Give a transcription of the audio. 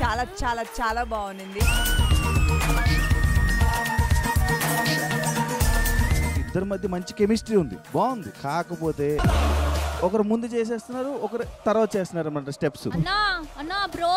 చాలా చాలా చాలా బాగుంది. ఇద్దరి మధ్య మంచి కెమిస్ట్రీ ఉంది. బాగుంది. కాకపోతే ఒకరు ముందు చేసేస్తున్నారు ఒకరు తర్వాత చేస్తున్నారు అన్నమాట స్టెప్స్. అన్నా అన్నా బ్రో.